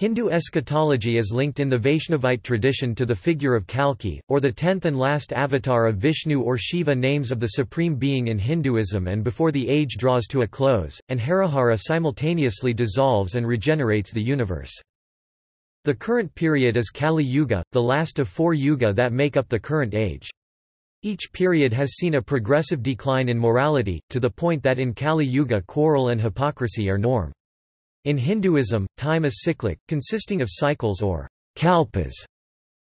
Hindu eschatology is linked in the Vaishnavite tradition to the figure of Kalki, or the tenth and last avatar of Vishnu or Shiva names of the supreme being in Hinduism and before the age draws to a close, and Harihara simultaneously dissolves and regenerates the universe. The current period is Kali Yuga, the last of four yuga that make up the current age. Each period has seen a progressive decline in morality, to the point that in Kali Yuga quarrel and hypocrisy are norm. In Hinduism, time is cyclic, consisting of cycles or kalpas.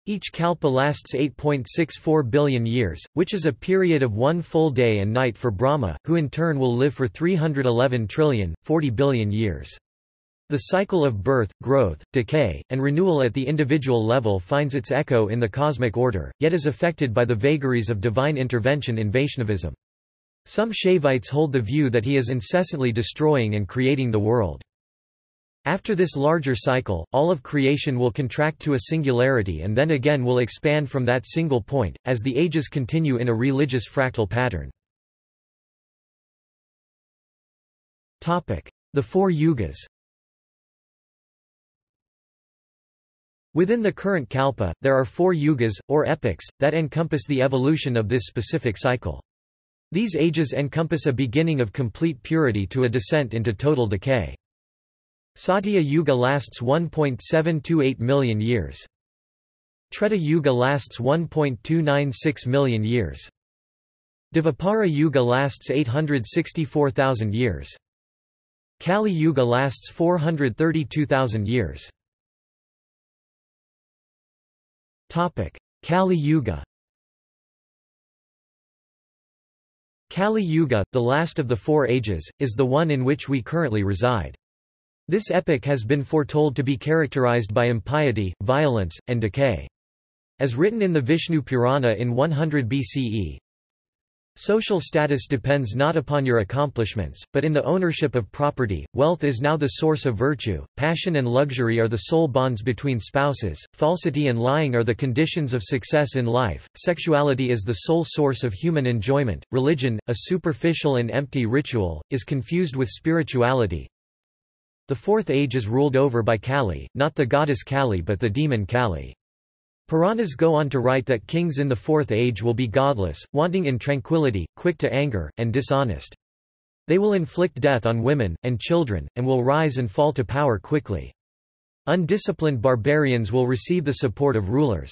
Each kalpa lasts 8.64 billion years, which is a period of one full day and night for Brahma, who in turn will live for 311 trillion, 40 billion years. The cycle of birth, growth, decay, and renewal at the individual level finds its echo in the cosmic order, yet is affected by the vagaries of divine intervention in Vaishnavism. Some Shaivites hold the view that he is incessantly destroying and creating the world. After this larger cycle, all of creation will contract to a singularity and then again will expand from that single point, as the ages continue in a religious fractal pattern. The four yugas Within the current kalpa, there are four yugas, or epochs, that encompass the evolution of this specific cycle. These ages encompass a beginning of complete purity to a descent into total decay. Satya Yuga lasts 1.728 million years. Treta Yuga lasts 1.296 million years. Dvapara Yuga lasts 864,000 years. Kali Yuga lasts 432,000 years. Kali Yuga Kali Yuga, the last of the four ages, is the one in which we currently reside. This epoch has been foretold to be characterized by impiety, violence, and decay. As written in the Vishnu Purana in 100 BCE, Social status depends not upon your accomplishments, but in the ownership of property. Wealth is now the source of virtue, passion and luxury are the sole bonds between spouses, falsity and lying are the conditions of success in life, sexuality is the sole source of human enjoyment, religion, a superficial and empty ritual, is confused with spirituality, the fourth age is ruled over by Kali, not the goddess Kali but the demon Kali. Puranas go on to write that kings in the fourth age will be godless, wanting in tranquility, quick to anger, and dishonest. They will inflict death on women, and children, and will rise and fall to power quickly. Undisciplined barbarians will receive the support of rulers.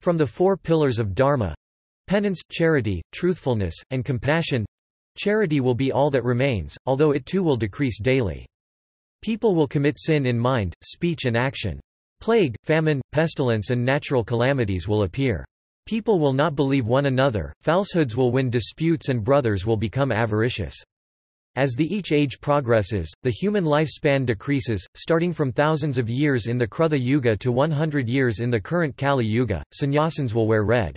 From the four pillars of Dharma—penance, charity, truthfulness, and compassion—charity will be all that remains, although it too will decrease daily. People will commit sin in mind, speech and action. Plague, famine, pestilence and natural calamities will appear. People will not believe one another, falsehoods will win disputes and brothers will become avaricious. As the each age progresses, the human lifespan decreases, starting from thousands of years in the Krutha Yuga to 100 years in the current Kali Yuga, sannyasins will wear red.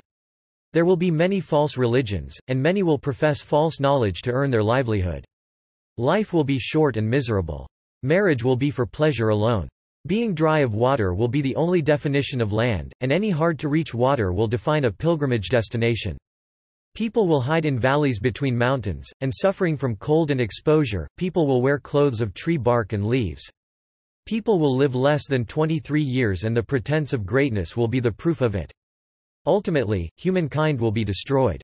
There will be many false religions, and many will profess false knowledge to earn their livelihood. Life will be short and miserable. Marriage will be for pleasure alone. Being dry of water will be the only definition of land, and any hard-to-reach water will define a pilgrimage destination. People will hide in valleys between mountains, and suffering from cold and exposure, people will wear clothes of tree bark and leaves. People will live less than 23 years and the pretense of greatness will be the proof of it. Ultimately, humankind will be destroyed.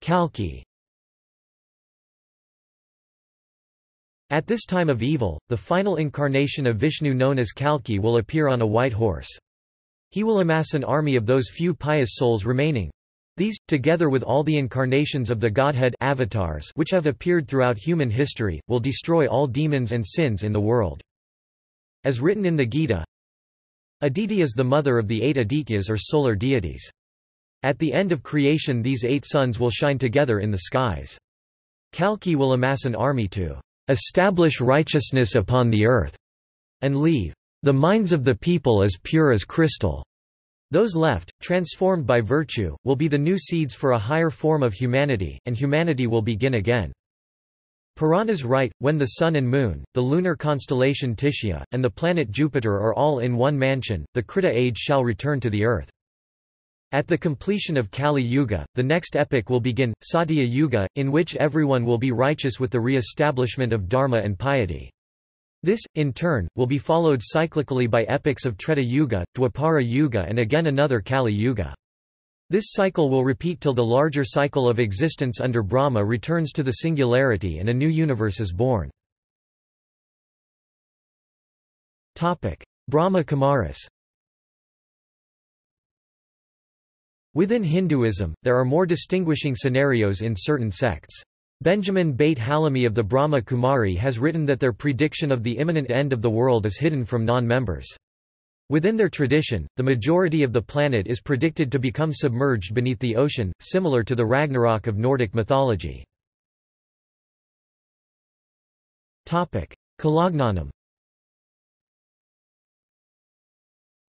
Kalki At this time of evil, the final incarnation of Vishnu known as Kalki will appear on a white horse. He will amass an army of those few pious souls remaining. These, together with all the incarnations of the Godhead avatars which have appeared throughout human history, will destroy all demons and sins in the world. As written in the Gita, Aditi is the mother of the eight Adityas or solar deities. At the end of creation these eight suns will shine together in the skies. Kalki will amass an army to establish righteousness upon the earth, and leave the minds of the people as pure as crystal. Those left, transformed by virtue, will be the new seeds for a higher form of humanity, and humanity will begin again. Puranas write, when the sun and moon, the lunar constellation Tishya, and the planet Jupiter are all in one mansion, the Krita age shall return to the earth. At the completion of Kali Yuga, the next epoch will begin, Satya Yuga, in which everyone will be righteous with the re-establishment of dharma and piety. This, in turn, will be followed cyclically by epochs of Treta Yuga, Dwapara Yuga and again another Kali Yuga. This cycle will repeat till the larger cycle of existence under Brahma returns to the singularity and a new universe is born. Brahma Kumaris Within Hinduism, there are more distinguishing scenarios in certain sects. Benjamin Beit-Hallahmi of the Brahma Kumari has written that their prediction of the imminent end of the world is hidden from non-members. Within their tradition, the majority of the planet is predicted to become submerged beneath the ocean, similar to the Ragnarok of Nordic mythology. Kalagnanam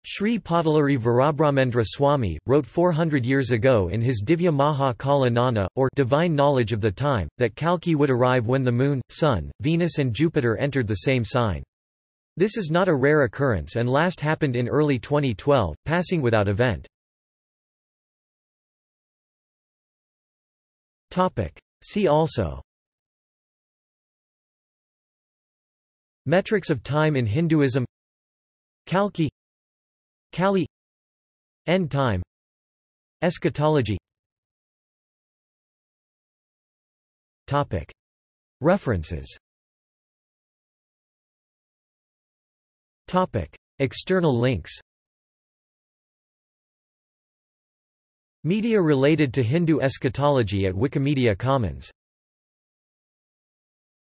Sri Padaluri Virabrahmendra Swami, wrote 400 years ago in his Divya Maha Kala Nana, or Divine Knowledge of the Time, that Kalki would arrive when the Moon, Sun, Venus and Jupiter entered the same sign. This is not a rare occurrence and last happened in early 2012, passing without event. See also Metrics of time in Hinduism Kalki Kali End time. Eschatology. References. External links. Media related to Hindu eschatology at Wikimedia Commons